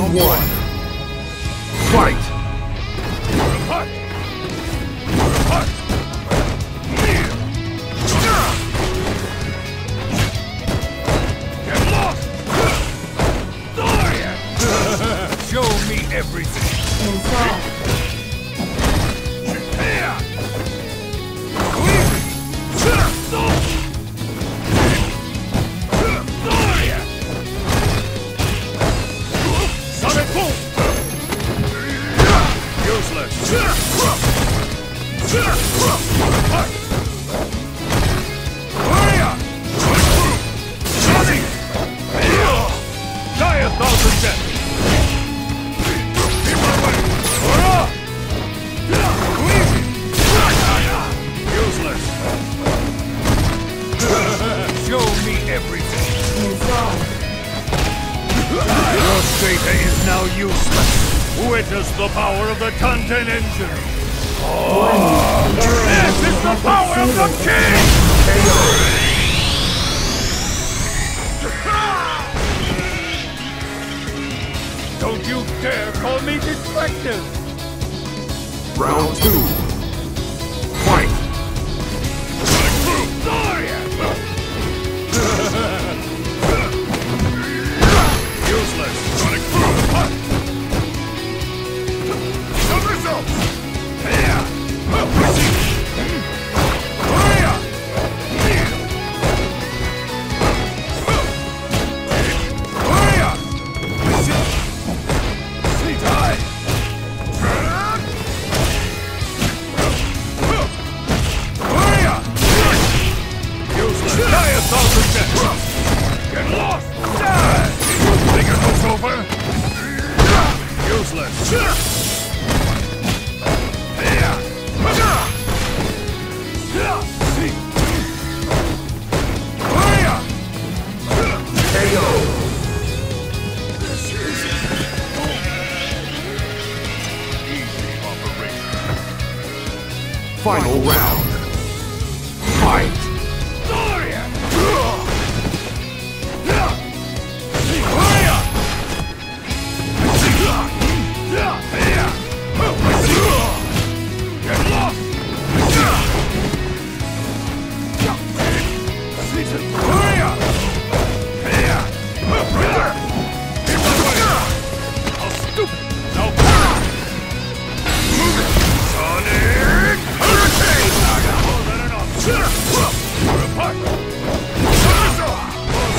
Round one. Fight! Get lost! Show me everything. Install. Me Hurrah! Queasy! Useless! Everything. Your state is now useless. Witness the power of the Tanden engine. Arrow This is the power of the king! Don't you dare call me defective! Round two. Final round.